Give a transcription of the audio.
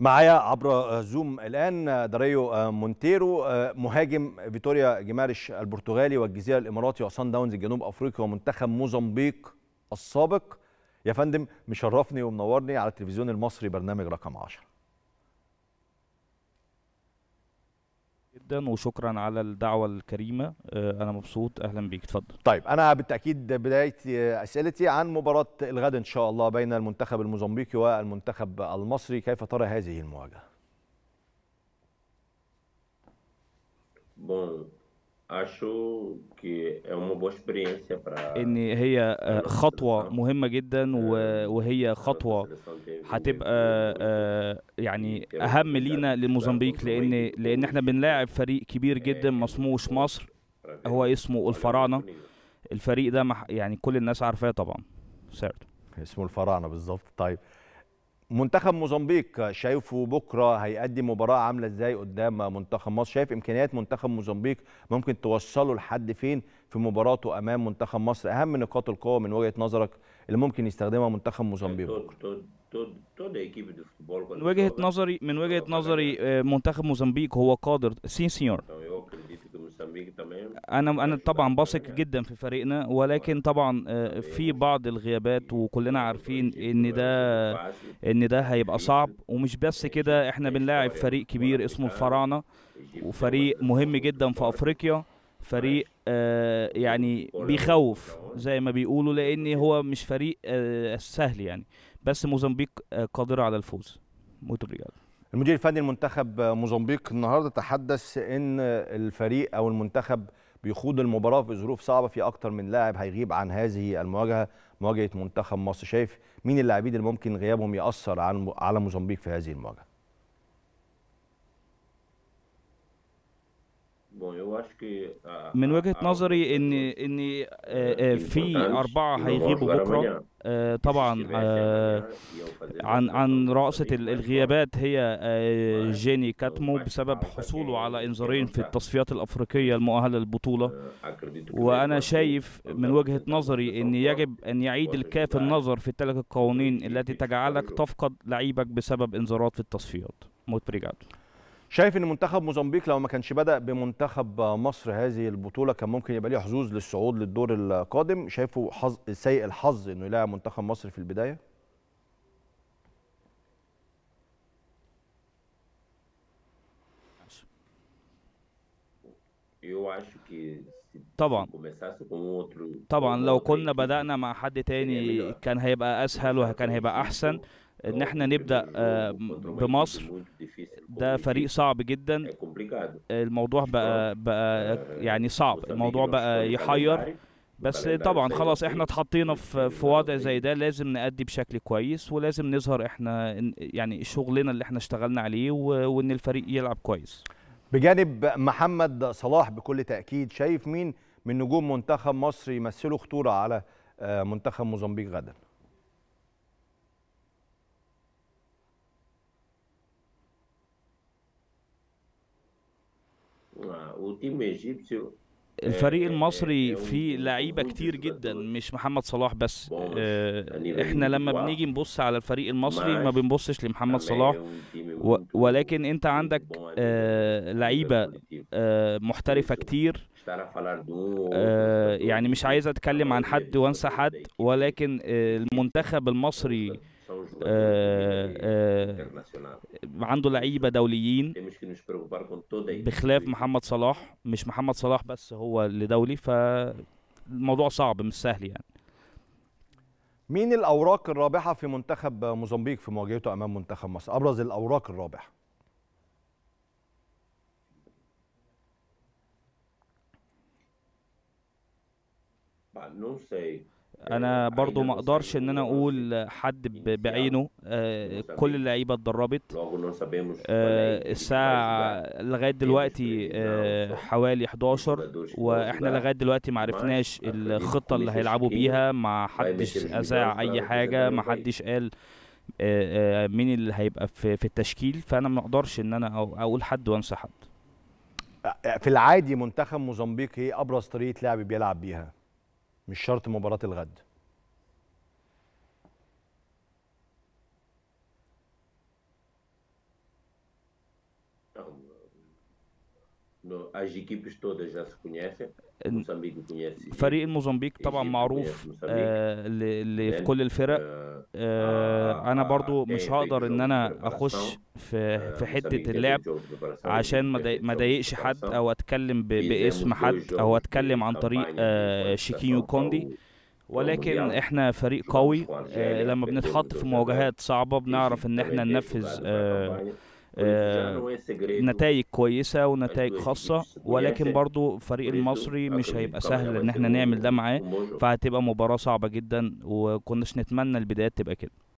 معايا عبر زوم الآن داريو مونتيرو مهاجم فيتوريا جيمارش البرتغالي والجزيرة الإماراتي وصن داونز الجنوب أفريقيا ومنتخب موزمبيق السابق. يا فندم مشرفني ومنورني على التلفزيون المصري برنامج رقم 10 جدا وشكرا على الدعوة الكريمة. أنا مبسوط. أهلا بيك. اتفضل. طيب أنا بالتأكيد بداية أسئلتي عن مباراة الغد إن شاء الله بين المنتخب الموزمبيقي والمنتخب المصري. كيف ترى هذه المواجهة؟ Acho que é uma boa experiência para إن هي خطوة مهمة جدا وهي خطوة هتبقى يعني أهم لينا لموزمبيق لأن لأن إحنا بنلاعب فريق كبير جدا ما اسموش مصر هو اسمه الفراعنة. الفريق ده يعني كل الناس عارفاه طبعا سيرت اسمه الفراعنة بالظبط. طيب منتخب موزمبيق شايفه بكرة هيقدم مباراة عاملة إزاي قدام منتخب مصر؟ شايف إمكانيات منتخب موزمبيق ممكن توصله لحد فين في مباراته أمام منتخب مصر؟ أهم نقاط القوة من وجهة نظرك اللي ممكن يستخدمها منتخب موزمبيق؟ من وجهة نظري من وجهة نظري منتخب موزمبيق هو قادر. sim senhor. أنا أنا طبعا بثق جدا في فريقنا ولكن طبعا في بعض الغيابات وكلنا عارفين إن ده إن ده هيبقى صعب. ومش بس كده إحنا بنلاعب فريق كبير اسمه الفراعنة وفريق مهم جدا في أفريقيا. فريق آه يعني بيخوف زي ما بيقولوا لأن هو مش فريق آه سهل يعني. بس موزمبيق آه قادره على الفوز. ريال المدير الفني المنتخب موزمبيق النهارده تحدث إن الفريق أو المنتخب بيخوض المباراة في ظروف صعبة في أكتر من لاعب هيغيب عن هذه المواجهة مواجهة منتخب مصر. شايف مين اللاعبين اللي ممكن غيابهم يأثر على موزمبيق في هذه المواجهة؟ من وجهة نظري إن إن في أربعة هيغيبوا بكرة طبعا عن عن رأسة الغيابات هي جيني كاتمو بسبب حصوله على إنذارين في التصفيات الأفريقية المؤهلة للبطولة. وأنا شايف من وجهة نظري إن يجب أن يعيد الكاف النظر في الثلاث القوانين التي تجعلك تفقد لعيبك بسبب إنذارات في التصفيات. موت بريجادو شايف إن منتخب موزمبيق لو ما كانش بدأ بمنتخب مصر هذه البطولة كان ممكن يبقى ليه حظوظ للصعود للدور القادم؟ شايفه حظ سيء الحظ إنه يلاعب منتخب مصر في البداية؟ طبعا. طبعا لو كنا بدأنا مع حد تاني كان هيبقى أسهل وكان هيبقى أحسن. إن إحنا نبدأ بمصر. ده فريق صعب جدا. الموضوع بقى بقى يعني صعب. الموضوع بقى يحير. بس طبعا خلاص إحنا اتحطينا في في وضع زي ده. لازم نأدي بشكل كويس ولازم نظهر إحنا يعني شغلنا اللي إحنا اشتغلنا عليه وإن الفريق يلعب كويس. بجانب محمد صلاح بكل تأكيد شايف مين من نجوم منتخب مصر يمثلوا خطورة على منتخب موزمبيق غدا؟ الفريق المصري فيه لعيبة كتير جدا مش محمد صلاح بس إحنا لما بنيجي نبص على الفريق المصري ما بنبصش لمحمد صلاح. ولكن أنت عندك لعيبة محترفة كتير. يعني مش عايز أتكلم عن حد وأنسى حد ولكن المنتخب المصري آه آه عنده لعيبة دوليين بخلاف محمد صلاح. مش محمد صلاح بس هو اللي دولي فالموضوع صعب مش سهل يعني. مين الأوراق الرابحة في منتخب موزمبيق في مواجهته أمام منتخب مصر؟ أبرز الأوراق الرابحة. não sei أنا برضو ما أقدرش إن أنا أقول حد بعينه آه كل اللعيبة اتدربت. آه الساعة لغاية دلوقتي آه حوالي 11 وإحنا لغاية دلوقتي ما عرفناش الخطة اللي هيلعبوا بيها. ما حدش أذاع أي حاجة ما حدش قال مين اللي هيبقى في, في التشكيل. فأنا ما أقدرش إن أنا أقول حد وأنسى حد. في العادي منتخب موزمبيق إيه أبرز طريقة لعب بيلعب بيها. مش شرط مباراة الغد. فريق الموزمبيق طبعا معروف اللي في كل الفرق آه، أنا برضو مش هقدر إن أنا أخش في في حتة اللعب عشان ما ضايقش حد أو أتكلم باسم حد أو أتكلم عن طريق آه، شيكينيو كوندي. ولكن إحنا فريق قوي آه، لما بنتحط في مواجهات صعبة بنعرف إن إحنا ننفذ آه نتائج كويسة ونتائج خاصة se ولكن. برضو فريق Por isso, المصري مش هيبقى سهل إن إحنا نعمل ده معاه. فهتبقى مباراة صعبة جدا وكناش نتمنى البدايات تبقى كده